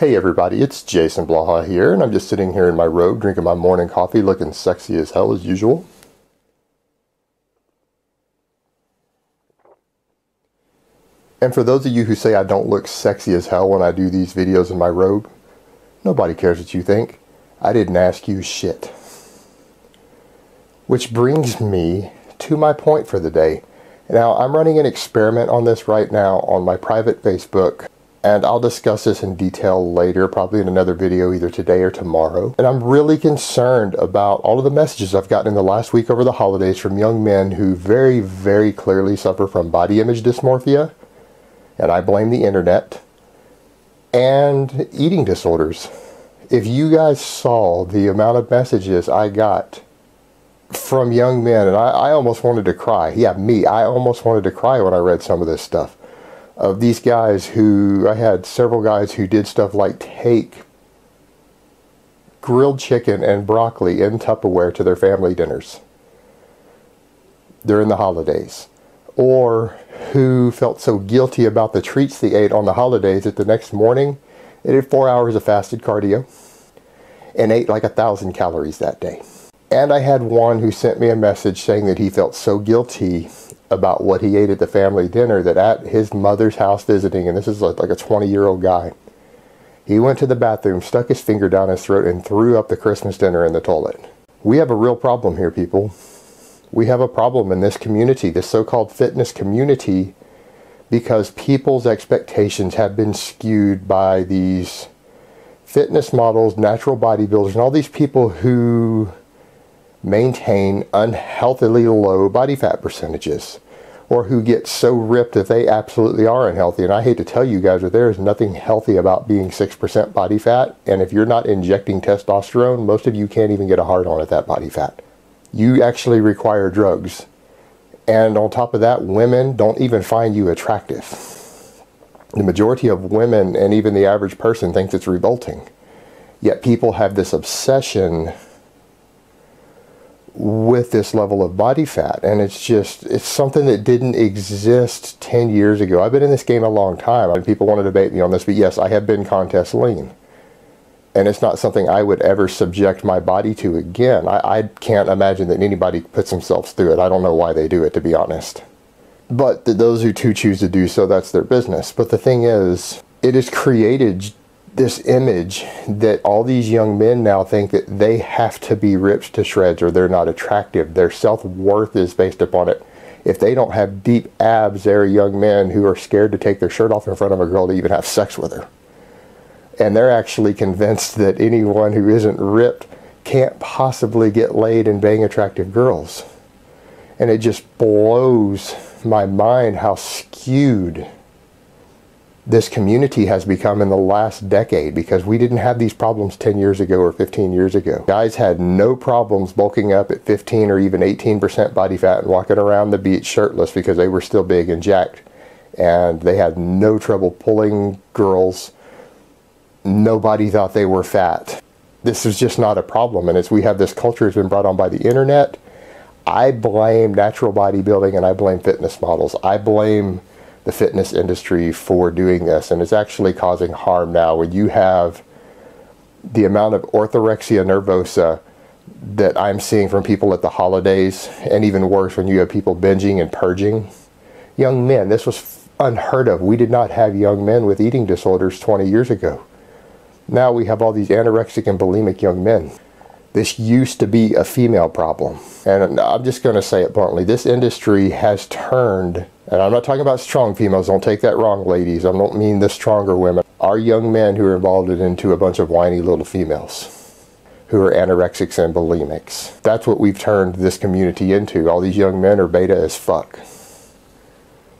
Hey everybody, it's Jason Blaha here, and I'm just sitting here in my robe drinking my morning coffee looking sexy as hell as usual. And for those of you who say I don't look sexy as hell when I do these videos in my robe, nobody cares what you think. I didn't ask you shit. Which brings me to my point for the day. Now, I'm running an experiment on this right now on my private Facebook, and I'll discuss this in detail later, probably in another video either today or tomorrow. And I'm really concerned about all of the messages I've gotten in the last week over the holidays from young men who very, very clearly suffer from body image dysmorphia, and I blame the internet, and eating disorders. If you guys saw the amount of messages I got from young men, and I, I almost wanted to cry. Yeah, me. I almost wanted to cry when I read some of this stuff. Of these guys who, I had several guys who did stuff like take grilled chicken and broccoli in Tupperware to their family dinners during the holidays. Or who felt so guilty about the treats they ate on the holidays that the next morning they did four hours of fasted cardio and ate like a thousand calories that day. And I had one who sent me a message saying that he felt so guilty about what he ate at the family dinner that at his mother's house visiting, and this is like a 20 year old guy, he went to the bathroom, stuck his finger down his throat, and threw up the Christmas dinner in the toilet. We have a real problem here, people. We have a problem in this community, this so called fitness community, because people's expectations have been skewed by these fitness models, natural bodybuilders, and all these people who maintain unhealthily low body fat percentages or who get so ripped that they absolutely are unhealthy. And I hate to tell you guys that there is nothing healthy about being 6% body fat. And if you're not injecting testosterone, most of you can't even get a hard on at that body fat. You actually require drugs. And on top of that, women don't even find you attractive. The majority of women and even the average person thinks it's revolting. Yet people have this obsession with this level of body fat and it's just it's something that didn't exist 10 years ago. I've been in this game a long time. And people want to debate me on this but yes i have been contest lean. And it's not something i would ever subject my body to again. I, I can't imagine that anybody puts themselves through it. I don't know why they do it to be honest. But those who choose to do so that's their business. But the thing is it is created this image that all these young men now think that they have to be ripped to shreds or they're not attractive. Their self worth is based upon it. If they don't have deep abs, they're young men who are scared to take their shirt off in front of a girl to even have sex with her. And they're actually convinced that anyone who isn't ripped can't possibly get laid and bang attractive girls. And it just blows my mind how skewed this community has become in the last decade because we didn't have these problems 10 years ago or 15 years ago. Guys had no problems bulking up at 15 or even 18% body fat and walking around the beach shirtless because they were still big and jacked. And they had no trouble pulling girls. Nobody thought they were fat. This is just not a problem. And as we have this culture has been brought on by the internet, I blame natural bodybuilding and I blame fitness models. I blame the fitness industry for doing this, and it's actually causing harm now. When you have the amount of orthorexia nervosa that I'm seeing from people at the holidays, and even worse when you have people binging and purging. Young men, this was unheard of. We did not have young men with eating disorders 20 years ago. Now we have all these anorexic and bulimic young men. This used to be a female problem. And I'm just going to say it bluntly. This industry has turned, and I'm not talking about strong females, don't take that wrong, ladies. I don't mean the stronger women. Our young men who are involved into a bunch of whiny little females who are anorexics and bulimics. That's what we've turned this community into. All these young men are beta as fuck.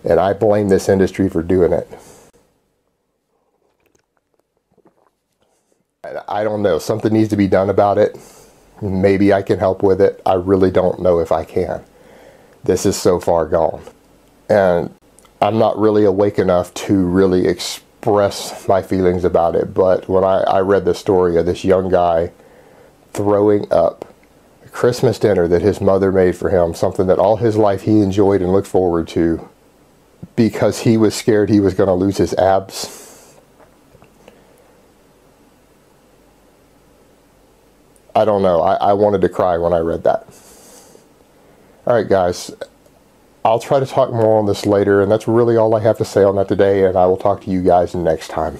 And I blame this industry for doing it. I don't know. Something needs to be done about it. Maybe I can help with it. I really don't know if I can. This is so far gone and I'm not really awake enough to really express my feelings about it. But when I, I read the story of this young guy throwing up a Christmas dinner that his mother made for him, something that all his life he enjoyed and looked forward to, because he was scared he was going to lose his abs. I don't know. I, I wanted to cry when I read that. All right, guys. I'll try to talk more on this later, and that's really all I have to say on that today, and I will talk to you guys next time.